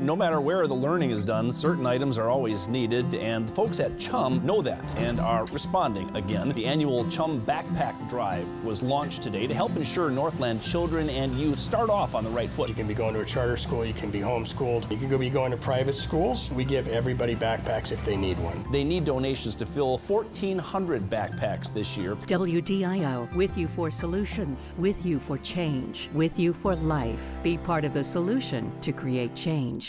No matter where the learning is done, certain items are always needed, and the folks at Chum know that and are responding again. The annual Chum Backpack Drive was launched today to help ensure Northland children and youth start off on the right foot. You can be going to a charter school, you can be homeschooled, you can be going to private schools. We give everybody backpacks if they need one. They need donations to fill 1,400 backpacks this year. WDIO, with you for solutions, with you for change, with you for life. Be part of the solution to create change.